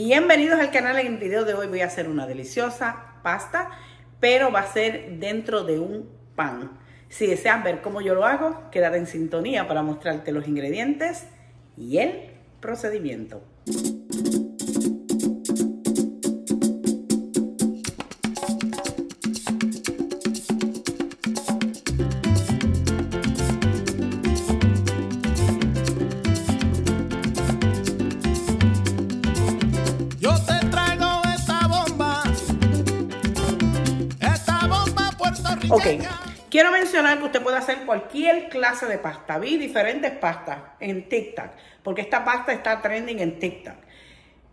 Bienvenidos al canal. En el video de hoy voy a hacer una deliciosa pasta, pero va a ser dentro de un pan. Si deseas ver cómo yo lo hago, quédate en sintonía para mostrarte los ingredientes y el procedimiento. Ok, quiero mencionar que usted puede hacer cualquier clase de pasta. Vi diferentes pastas en TikTok, porque esta pasta está trending en TikTok.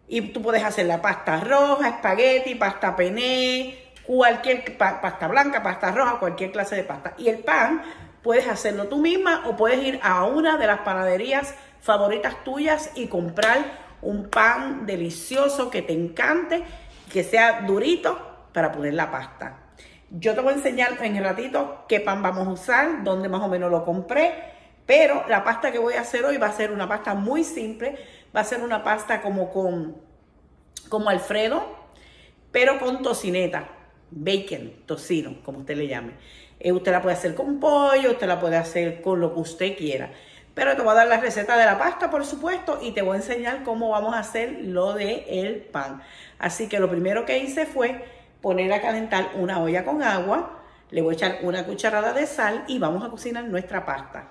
Y tú puedes hacer la pasta roja, espagueti, pasta penne, cualquier pasta blanca, pasta roja, cualquier clase de pasta. Y el pan puedes hacerlo tú misma o puedes ir a una de las panaderías favoritas tuyas y comprar un pan delicioso que te encante, que sea durito para poner la pasta. Yo te voy a enseñar en el ratito qué pan vamos a usar, dónde más o menos lo compré, pero la pasta que voy a hacer hoy va a ser una pasta muy simple, va a ser una pasta como con como Alfredo, pero con tocineta, bacon, tocino, como usted le llame. Eh, usted la puede hacer con pollo, usted la puede hacer con lo que usted quiera. Pero te voy a dar la receta de la pasta, por supuesto, y te voy a enseñar cómo vamos a hacer lo de el pan. Así que lo primero que hice fue poner a calentar una olla con agua, le voy a echar una cucharada de sal y vamos a cocinar nuestra pasta.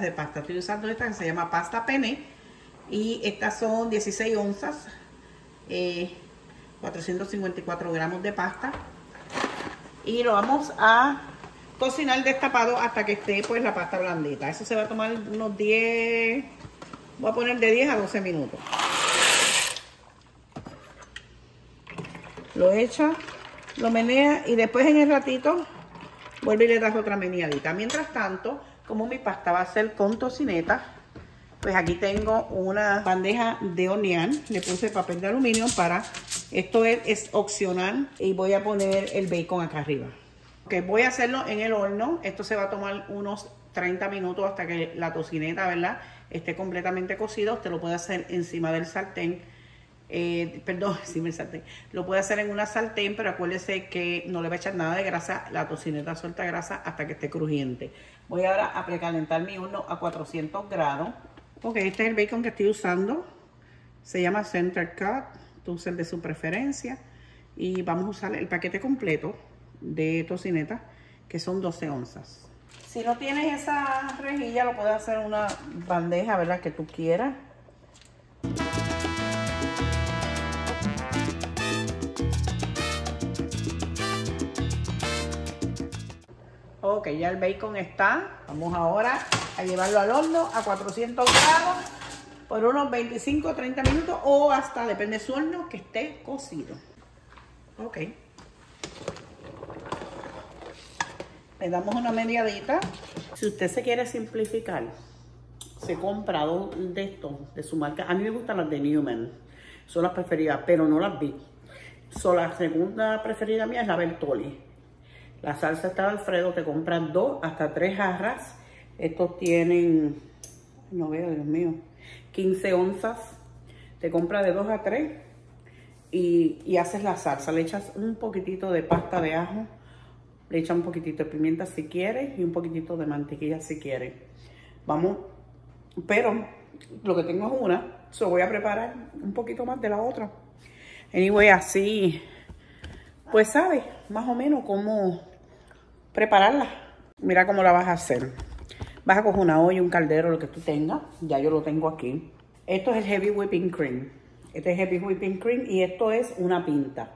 de pasta. Estoy usando esta que se llama pasta pene y estas son 16 onzas, 454 eh, gramos de pasta y lo vamos a cocinar destapado hasta que esté pues la pasta blandita. Eso se va a tomar unos 10 Voy a poner de 10 a 12 minutos. Lo echa, lo menea y después en el ratito vuelve y le das otra meneadita. Mientras tanto, como mi pasta va a ser con tocineta, pues aquí tengo una bandeja de hornear. Le puse papel de aluminio para... Esto es, es opcional y voy a poner el bacon acá arriba. Ok, voy a hacerlo en el horno. Esto se va a tomar unos 30 minutos hasta que la tocineta, ¿verdad? Esté completamente cocido, usted lo puede hacer encima del sartén, eh, perdón, encima del sartén, lo puede hacer en una sartén, pero acuérdese que no le va a echar nada de grasa, la tocineta suelta grasa hasta que esté crujiente. Voy ahora a precalentar mi horno a 400 grados. Ok, este es el bacon que estoy usando, se llama Center Cut, entonces el de su preferencia, y vamos a usar el paquete completo de tocineta, que son 12 onzas. Si no tienes esa rejilla, lo puedes hacer una bandeja, ¿verdad? Que tú quieras. Ok, ya el bacon está. Vamos ahora a llevarlo al horno a 400 grados por unos 25 o 30 minutos o hasta, depende de su horno, que esté cocido. Ok. Le damos una mediadita. Si usted se quiere simplificar, se compra dos de estos, de su marca. A mí me gustan las de Newman. Son las preferidas, pero no las vi. So, la segunda preferida mía es la Bertoli. La salsa está de Alfredo. Te compran dos hasta tres jarras. Estos tienen, no veo, Dios mío, 15 onzas. Te compra de dos a tres y, y haces la salsa. Le echas un poquitito de pasta de ajo le echa un poquitito de pimienta si quiere y un poquitito de mantequilla si quiere. Vamos, pero lo que tengo es una, so voy a preparar un poquito más de la otra. Anyway, así, pues sabes más o menos cómo prepararla. Mira cómo la vas a hacer. Vas a coger una olla, un caldero, lo que tú tengas. Ya yo lo tengo aquí. Esto es el Heavy Whipping Cream. Este es Heavy Whipping Cream y esto es una pinta.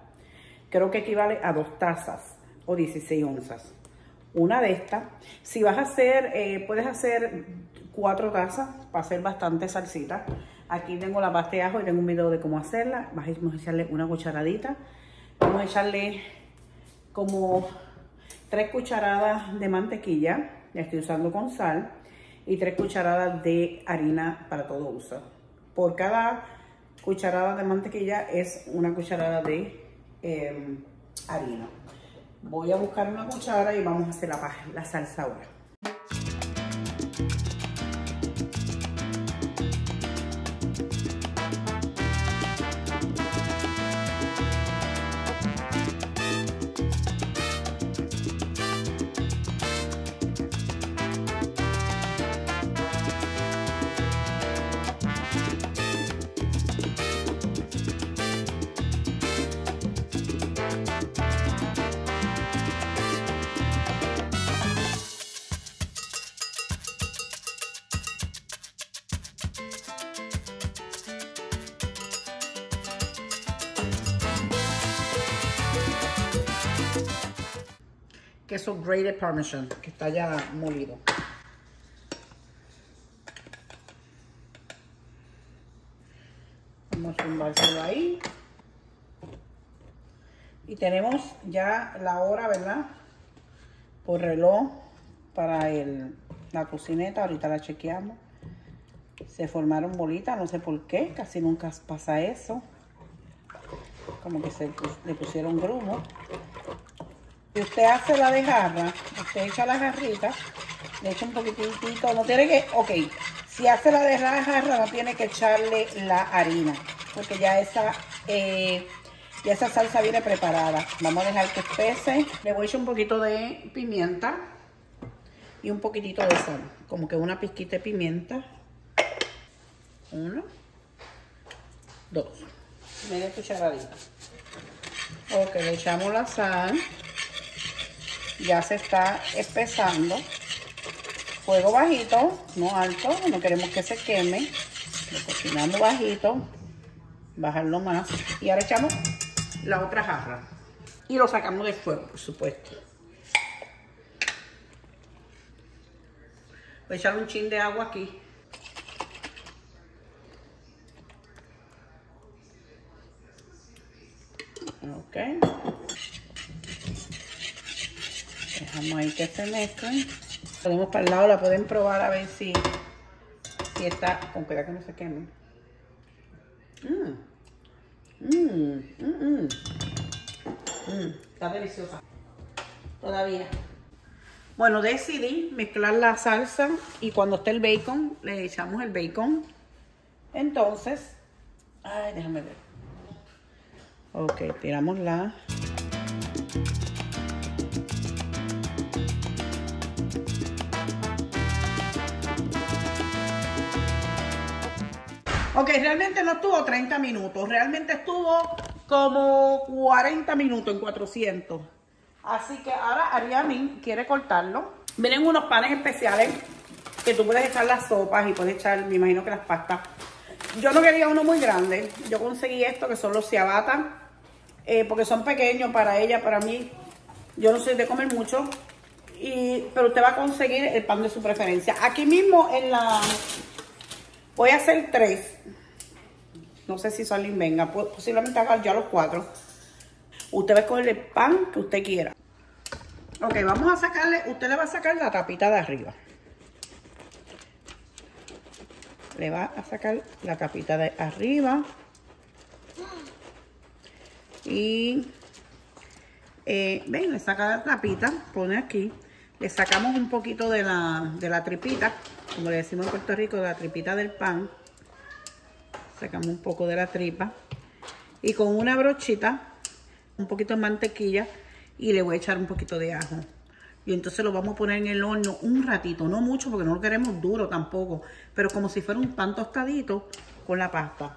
Creo que equivale a dos tazas o 16 onzas. Una de estas. Si vas a hacer, eh, puedes hacer cuatro tazas para hacer bastante salsita. Aquí tengo la pasta de ajo y tengo un video de cómo hacerla. Vamos a echarle una cucharadita. Vamos a echarle como tres cucharadas de mantequilla. La estoy usando con sal. Y tres cucharadas de harina para todo uso. Por cada cucharada de mantequilla es una cucharada de em, harina. Voy a buscar una cuchara y vamos a hacer la, salsa ahora. Queso grated parmesan, que está ya molido. Vamos a zumbárselo ahí. Y tenemos ya la hora, ¿verdad? Por reloj para el, la cocineta. Ahorita la chequeamos. Se formaron bolitas, no sé por qué. Casi nunca pasa eso. Como que se le pusieron grumo. Si usted hace la de jarra, usted echa la jarrita, le echa un poquitito, no tiene que, ok, si hace la de jarra no tiene que echarle la harina, porque ya esa, eh, ya esa salsa viene preparada. Vamos a dejar que espese. Le voy a echar un poquito de pimienta y un poquitito de sal, como que una pizquita de pimienta. Uno, dos, media cucharadita. Ok, le echamos la sal ya se está espesando. Fuego bajito, no alto, no queremos que se queme. Lo cocinamos bajito, bajarlo más. Y ahora echamos la otra jarra. Y lo sacamos del fuego, por supuesto. Voy a echar un chin de agua aquí. Ok. Dejamos ahí que se mezclen. Ponemos para el lado, la pueden probar a ver si, si está, con cuidado que no se queme. Mmm, mmm, mmm, mmm. Está deliciosa. Todavía. Bueno, decidí mezclar la salsa y cuando esté el bacon, le echamos el bacon. Entonces, ay, déjame ver. Ok, tiramos la Ok, realmente no estuvo 30 minutos, realmente estuvo como 40 minutos en 400. Así que ahora Ariani quiere cortarlo. Vienen unos panes especiales que tú puedes echar las sopas y puedes echar, me imagino que las pastas. Yo no quería uno muy grande. Yo conseguí esto que son los ciabatas. Eh, porque son pequeños para ella, para mí. Yo no soy de comer mucho. Y, pero usted va a conseguir el pan de su preferencia. Aquí mismo en la Voy a hacer tres. No sé si son venga. Posiblemente haga ya los cuatro. Usted va a escoger el pan que usted quiera. Ok, vamos a sacarle, usted le va a sacar la tapita de arriba. Le va a sacar la tapita de arriba. Y, eh, ven, le saca la tapita, pone aquí. Le sacamos un poquito de la, de la tripita como le decimos en Puerto Rico, la tripita del pan. Sacamos un poco de la tripa. Y con una brochita, un poquito de mantequilla y le voy a echar un poquito de ajo. Y entonces lo vamos a poner en el horno un ratito, no mucho porque no lo queremos duro tampoco, pero como si fuera un pan tostadito con la pasta.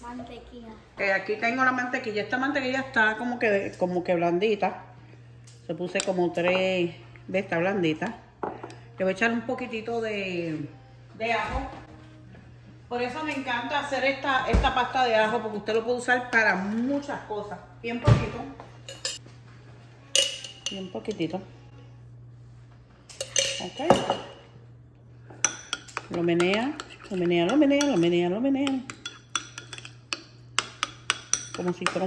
Mantequilla. Eh, aquí tengo la mantequilla. Esta mantequilla está como que, como que blandita. Se puse como tres de esta blandita. Le voy a echar un poquitito de, ajo. Por eso me encanta hacer esta, esta pasta de ajo, porque usted lo puede usar para muchas cosas. Bien poquito. Bien poquitito. Ok. Lo menea, lo menea, lo menea, lo menea, lo menea. Como si fuera.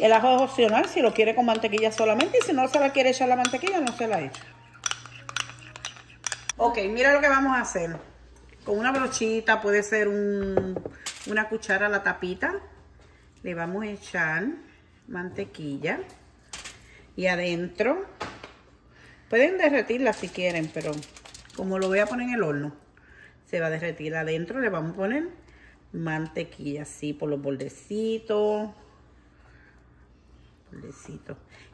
El ajo es opcional si lo quiere con mantequilla solamente y si no se la quiere echar la mantequilla no se la echa. Ok, mira lo que vamos a hacer. Con una brochita, puede ser una cuchara a la tapita. Le vamos a echar mantequilla. Y adentro, pueden derretirla si quieren, pero como lo voy a poner en el horno, se va a derretir. Adentro le vamos a poner mantequilla, así por los bordecitos.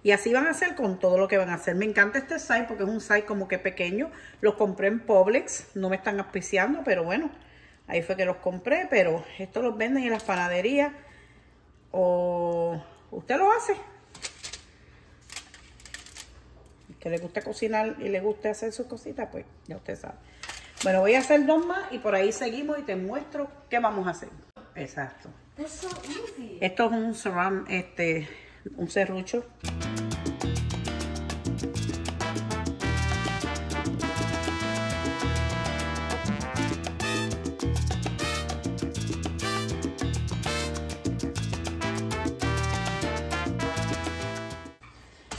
Y así van a hacer con todo lo que van a hacer. Me encanta este site porque es un site como que pequeño. Los compré en Publix. No me están auspiciando, pero bueno. Ahí fue que los compré. Pero esto los venden en las panaderías. O usted lo hace. Que le gusta cocinar y le guste hacer sus cositas, pues ya usted sabe. Bueno, voy a hacer dos más y por ahí seguimos y te muestro qué vamos a hacer. Exacto. Esto es un surround, este, un serrucho.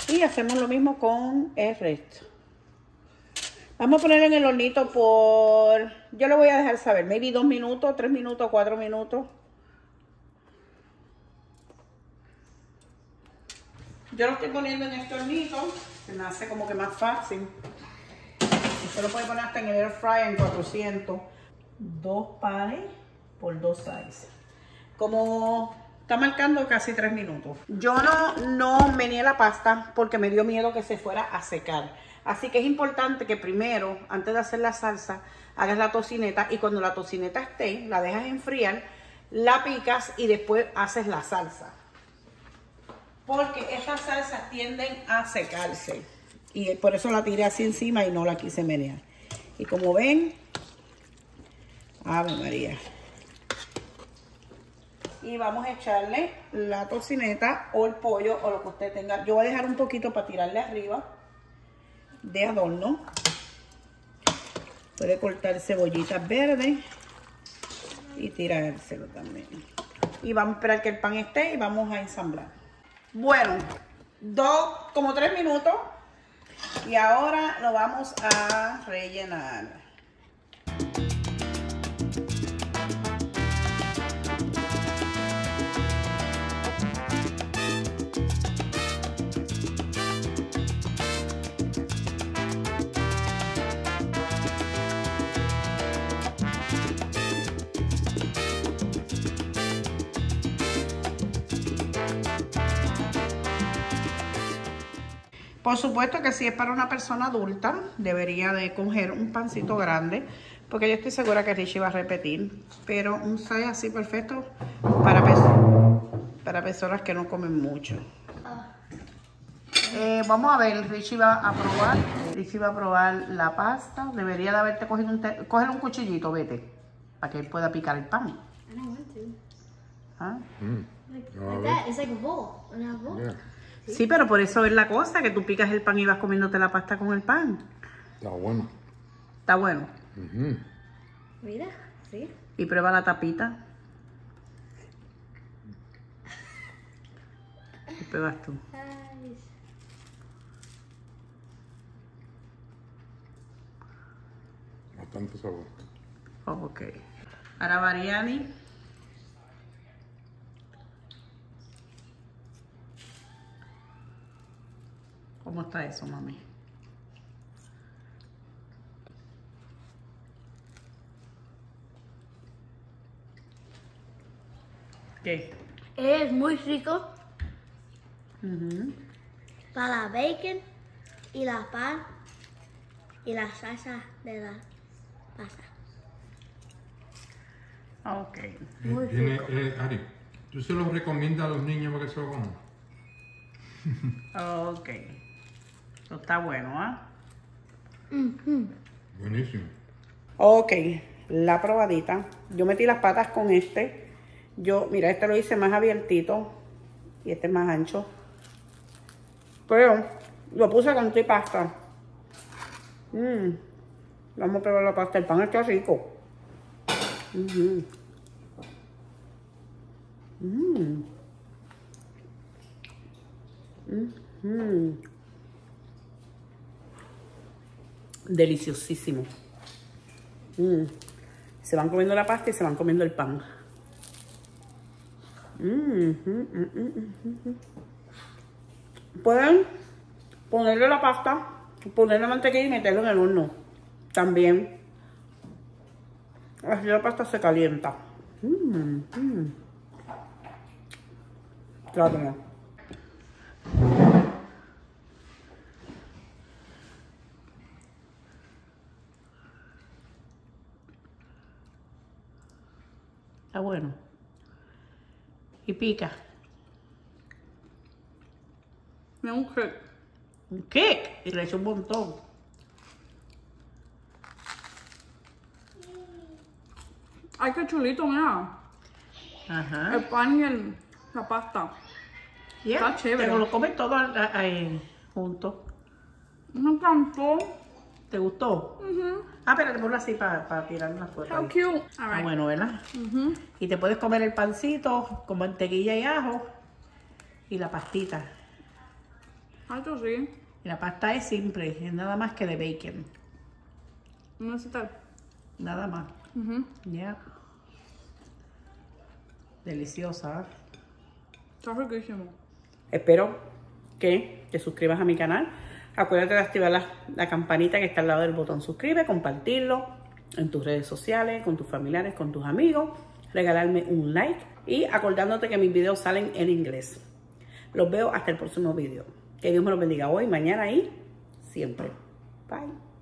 Y hacemos lo mismo con el resto. Vamos a poner en el hornito por, yo lo voy a dejar saber, maybe dos minutos, tres minutos, cuatro minutos. Yo lo estoy poniendo en este hornito, se me hace como que más fácil. Usted lo puede poner hasta en el air fryer en 400. Dos panes por dos size. Como está marcando casi tres minutos. Yo no, no meneé la pasta porque me dio miedo que se fuera a secar. Así que es importante que primero, antes de hacer la salsa, hagas la tocineta y cuando la tocineta esté, la dejas enfriar, la picas y después haces la salsa. Porque estas salsas tienden a secarse. Y por eso la tiré así encima y no la quise menear. Y como ven, Ave María. Y vamos a echarle la tocineta o el pollo o lo que usted tenga. Yo voy a dejar un poquito para tirarle arriba de adorno. Puede cortar cebollitas verdes y tirárselo también. Y vamos a esperar que el pan esté y vamos a ensamblar. Bueno, dos, como tres minutos. Y ahora lo vamos a rellenar. Por supuesto que si es para una persona adulta, debería de coger un pancito grande, porque yo estoy segura que Richie va a repetir, pero un size así perfecto para, para personas que no comen mucho. Eh, vamos a ver, Richie va a probar, Richie va a probar la pasta, debería de haberte cogido un, coger un cuchillito, vete, para que él pueda picar el pan. I don't want to. ¿Ah? Mm. Like, Oh, like that. It's like a bowl. Una bowl. Yeah. Sí, pero por eso es la cosa, que tú picas el pan y vas comiéndote la pasta con el pan. Está bueno. Está bueno. Mira, sí. Y prueba la tapita. Y pruebas tú. Ay, Bastante sabor. Oh, ok. Ahora Mariani. ¿Cómo está eso, mami? ¿Qué? Es muy rico Ujú. para bacon y la pan y la salsa de la pasta. Ok. Muy Tiene, rico. eh, Ari, ¿tú se los recomiendas a los niños para que se lo coman? Ok. Eso está bueno, ¿ah? Mhm. Buenísimo. Ok, la probadita. Yo metí las patas con este. Yo, mira, este lo hice más abiertito y este es más ancho. Pero lo puse con tu pasta. Mm. Vamos a probar la pasta. El pan está rico. Ujú. Mm. Ujú. Deliciosísimo. Mm. Se van comiendo la pasta y se van comiendo el pan. Mm, mm. Pueden ponerle la pasta, ponerle mantequilla y meterlo en el horno. También. Así la pasta se calienta. Está bueno. Y pica. Me un cake. ¿Un qué? Y le echo un montón. Ay, qué chulito, mira. Ajá. El pan y el, la pasta. Yeah, está chévere. Te lo comes todo ahí junto. Me encantó. ¿Te gustó? Ujú. Ah, pero ponlo así para tirar una foto. How ahí. cute. Ah, bueno, ¿verdad? Y te puedes comer el pancito con mantequilla y ajo y la pastita. Ah, yo sí. Y la pasta es simple, es nada más que de bacon. No sé tal. Nada más. Ujú. Ya. Deliciosa. Está riquísimo. Espero que te suscribas a mi canal. Acuérdate de activar la, campanita que está al lado del botón suscribe, compartirlo en tus redes sociales, con tus familiares, con tus amigos, regalarme un like y acordándote que mis videos salen en inglés. Los veo hasta el próximo video. Que Dios me los bendiga hoy, mañana y siempre. Bye.